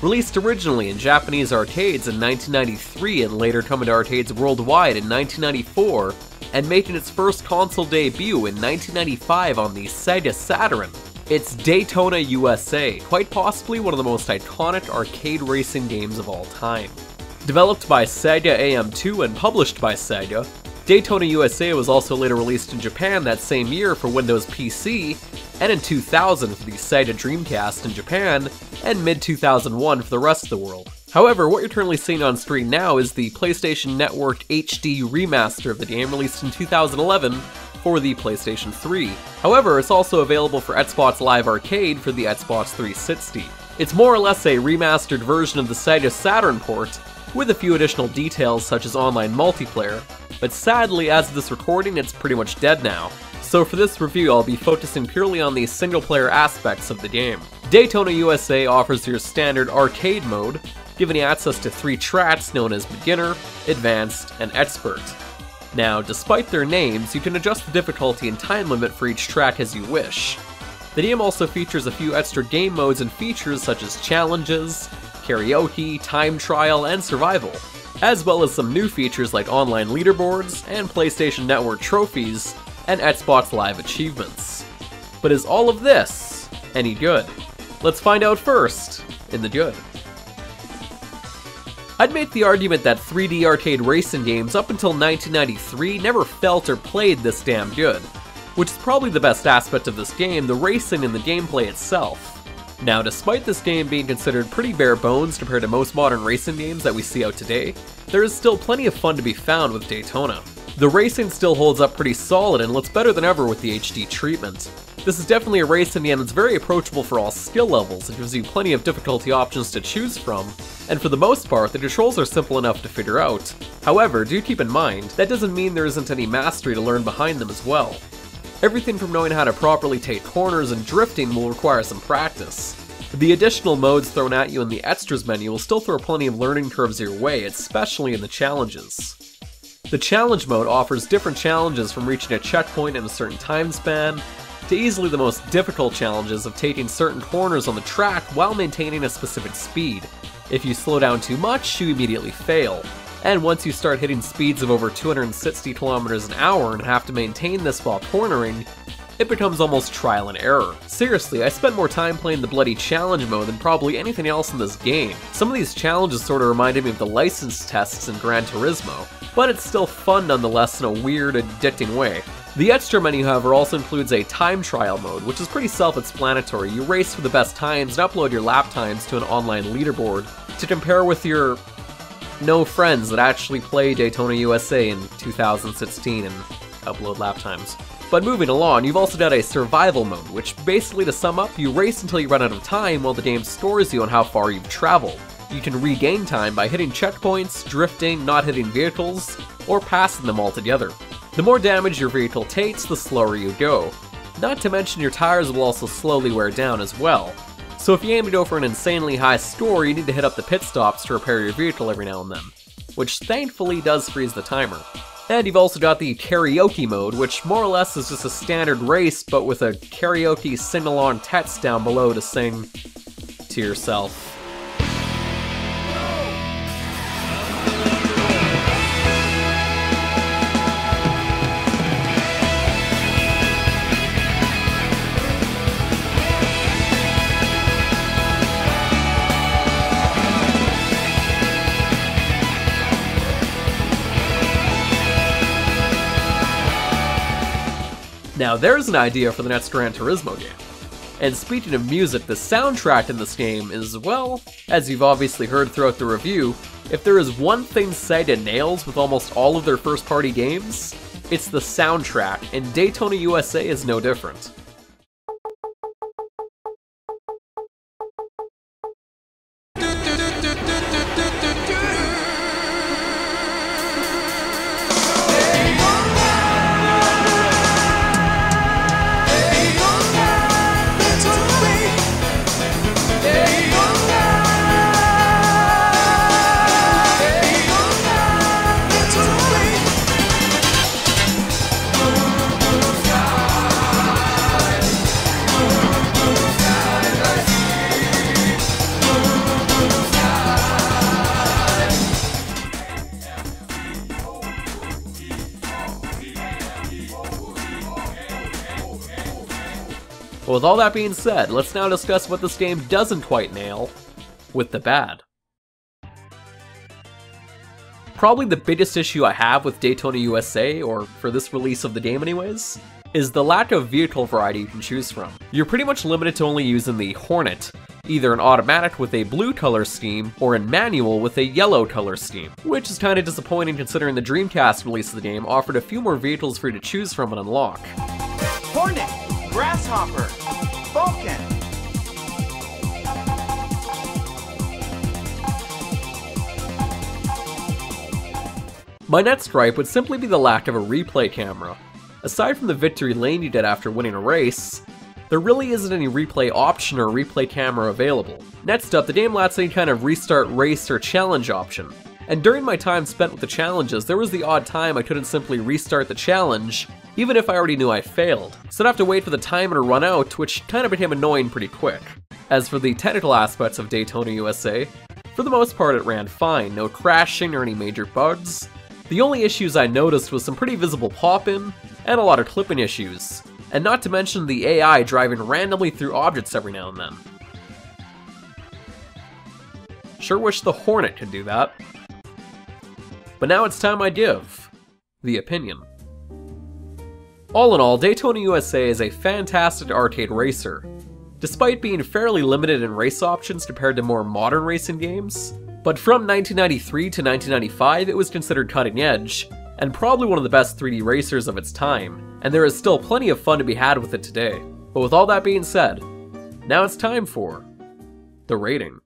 Released originally in Japanese arcades in 1993 and later coming to arcades worldwide in 1994, and making its first console debut in 1995 on the Sega Saturn, it's Daytona USA, quite possibly one of the most iconic arcade racing games of all time. Developed by Sega AM2 and published by Sega, Daytona USA was also later released in Japan that same year for Windows PC, and in 2000 for the Sega Dreamcast in Japan, and mid 2001 for the rest of the world. However, what you're currently seeing on screen now is the PlayStation Network HD remaster of the game released in 2011 for the PlayStation 3. However, it's also available for Xbox Live Arcade for the Xbox 360. It's more or less a remastered version of the Sega Saturn port, with a few additional details such as online multiplayer, but sadly, as of this recording, it's pretty much dead now. So for this review, I'll be focusing purely on the single-player aspects of the game. Daytona USA offers your standard arcade mode, giving you access to three tracks known as Beginner, Advanced, and Expert. Now, despite their names, you can adjust the difficulty and time limit for each track as you wish. The game also features a few extra game modes and features such as challenges, karaoke, time trial, and survival, as well as some new features like online leaderboards and PlayStation Network trophies and Xbox Live achievements. But is all of this any good? Let's find out first in the good. I'd make the argument that 3D arcade racing games up until 1993 never felt or played this damn good, which is probably the best aspect of this game, the racing and the gameplay itself. Now, despite this game being considered pretty bare bones compared to most modern racing games that we see out today, there is still plenty of fun to be found with Daytona. The racing still holds up pretty solid and looks better than ever with the HD treatment. This is definitely a racing game that's very approachable for all skill levels, it gives you plenty of difficulty options to choose from, and for the most part, the controls are simple enough to figure out. However, do keep in mind, that doesn't mean there isn't any mastery to learn behind them as well. Everything from knowing how to properly take corners and drifting will require some practice. The additional modes thrown at you in the extras menu will still throw plenty of learning curves your way, especially in the challenges. The challenge mode offers different challenges from reaching a checkpoint in a certain time span, to easily the most difficult challenges of taking certain corners on the track while maintaining a specific speed. If you slow down too much, you immediately fail. And once you start hitting speeds of over 260 kilometers an hour and have to maintain this while cornering, it becomes almost trial and error. Seriously, I spent more time playing the bloody challenge mode than probably anything else in this game. Some of these challenges sort of reminded me of the license tests in Gran Turismo, but it's still fun nonetheless in a weird, addicting way. The extra menu, however, also includes a time trial mode, which is pretty self-explanatory. You race for the best times and upload your lap times to an online leaderboard to compare with your no friends that actually play Daytona USA in 2016 and upload lap times. But moving along, you've also got a survival mode, which basically to sum up, you race until you run out of time while the game scores you on how far you've traveled. You can regain time by hitting checkpoints, drifting, not hitting vehicles, or passing them altogether. The more damage your vehicle takes, the slower you go. Not to mention your tires will also slowly wear down as well, so if you aim to go for an insanely high score, you need to hit up the pit stops to repair your vehicle every now and then, which thankfully does freeze the timer. And you've also got the karaoke mode, which more or less is just a standard race, but with a karaoke sing-along text down below to sing to yourself. There's an idea for the next Gran Turismo game. And speaking of music, the soundtrack in this game is, well, as you've obviously heard throughout the review, if there is one thing Sega nails with almost all of their first party games, it's the soundtrack, and Daytona USA is no different. But with all that being said, let's now discuss what this game doesn't quite nail with the bad. Probably the biggest issue I have with Daytona USA, or for this release of the game anyways, is the lack of vehicle variety you can choose from. You're pretty much limited to only using the Hornet, either in automatic with a blue color scheme, or in manual with a yellow color scheme, which is kinda disappointing considering the Dreamcast release of the game offered a few more vehicles for you to choose from and unlock. Hornet, Grasshopper, Falcon. My next gripe would simply be the lack of a replay camera. Aside from the victory lane you get after winning a race, there really isn't any replay option or replay camera available. Next up, the game lacks any kind of restart race or challenge option. And during my time spent with the challenges, there was the odd time I couldn't simply restart the challenge, even if I already knew I failed. So I'd have to wait for the timer to run out, which kind of became annoying pretty quick. As for the technical aspects of Daytona USA, for the most part it ran fine, no crashing or any major bugs, the only issues I noticed was some pretty visible pop-in, and a lot of clipping issues, and not to mention the AI driving randomly through objects every now and then. Sure wish the Hornet could do that. But now it's time I give the opinion. All in all, Daytona USA is a fantastic arcade racer. Despite being fairly limited in race options compared to more modern racing games, but from 1993 to 1995, it was considered cutting edge, and probably one of the best 3D racers of its time, and there is still plenty of fun to be had with it today. But with all that being said, now it's time for the rating.